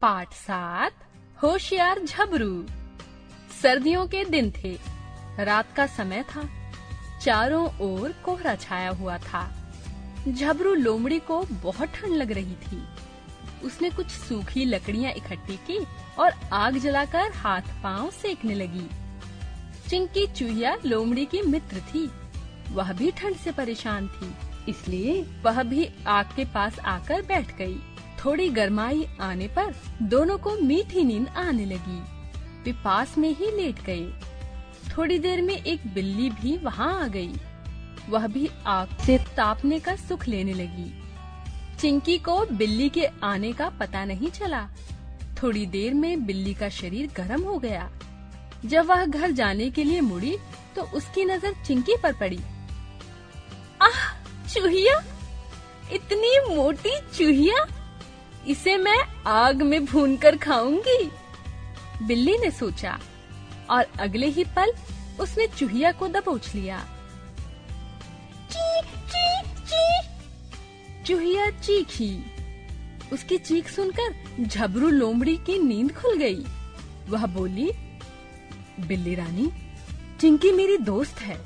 पाठ सात, होशियार झबरू। सर्दियों के दिन थे। रात का समय था। चारों ओर कोहरा छाया हुआ था। झबरू लोमड़ी को बहुत ठंड लग रही थी। उसने कुछ सूखी लकड़ियाँ इकट्ठी की और आग जलाकर हाथ पाँव सेकने लगी। चिंकी चूहिया लोमड़ी की मित्र थी। वह भी ठंड से परेशान थी। इसलिए वह भी आग के पास आकर बैठ गई। थोड़ी गर्माई आने पर दोनों को मीठी नींद आने लगी। वे पास में ही लेट गए थोड़ी देर में एक बिल्ली भी वहाँ आ गई। वह भी आग से तापने का सुख लेने लगी। चिंकी को बिल्ली के आने का पता नहीं चला। थोड़ी देर में बिल्ली का शरीर गर्म हो गया। जब वह घर जाने के लिए मुड़ी तो उसकी नज़र चिंकी पर पड़ी। आह, चूहिया! इतनी मोटी चूहिया! इसे मैं आग में भूनकर खाऊँगी। बिल्ली ने सोचा और अगले ही पल उसने चूहिया को दबोच लिया। ची, ची, ची। चूहिया चीखी। उसकी चीख सुनकर झबरू लोमड़ी की नींद खुल गई। वह बोली बिल्ली रानी चिंकी मेरी दोस्त है।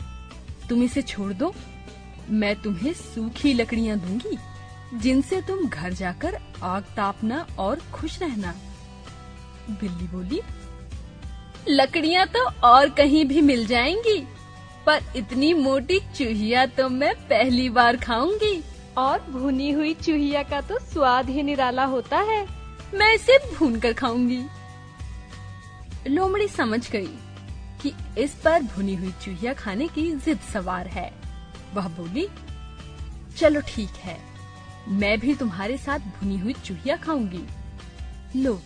तुम इसे छोड़ दो मैं तुम्हें सूखी लकड़ियाँ दूँगी। जिनसे तुम घर जाकर आग तापना और खुश रहना। बिल्ली बोली लकड़ियाँ तो और कहीं भी मिल जाएँगी पर इतनी मोटी चूहिया तो मैं पहली बार खाऊँगी। और भुनी हुई चूहिया का तो स्वाद ही निराला होता है। मैं इसे भून कर खाऊँगी। लोमड़ी समझ गई कि इस पर भुनी हुई चूहिया खाने की जिद सवार है। वह बोली चलो ठीक है। मैं भी तुम्हारे साथ भुनी हुई चूहिया खाऊँगी। लो,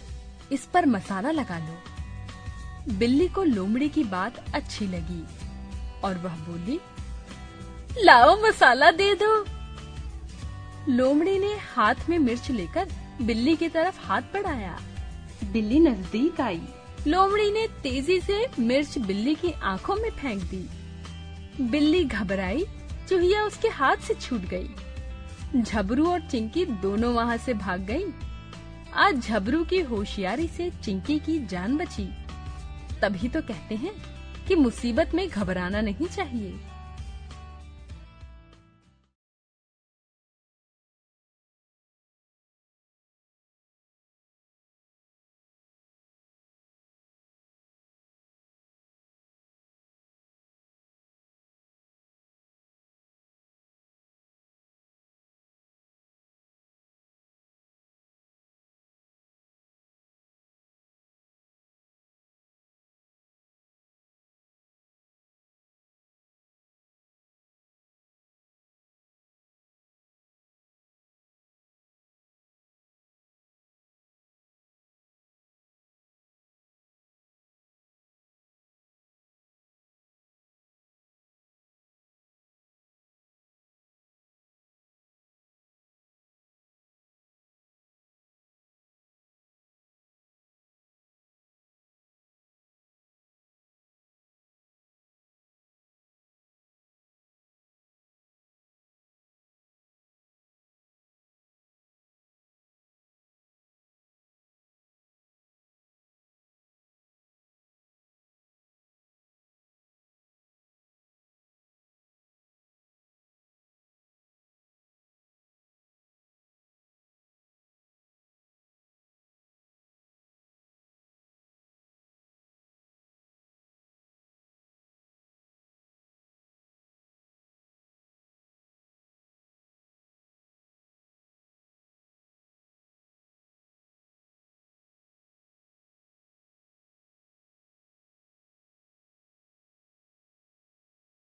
इस पर मसाला लगा लो। बिल्ली को लोमड़ी की बात अच्छी लगी और वह बोली, लाओ मसाला दे दो। लोमड़ी ने हाथ में मिर्च लेकर बिल्ली की तरफ़ हाथ बढ़ाया। बिल्ली नज़दीक आई। लोमड़ी ने तेज़ी से मिर्च बिल्ली की आँखों में फेंक दी। बिल्ली घबराई, चूहिया उसके हाथ से छूट गई। झबरू और चिंकी दोनों वहाँ से भाग गई आज झबरू की होशियारी से चिंकी की जान बची। तभी तो कहते हैं कि मुसीबत में घबराना नहीं चाहिए।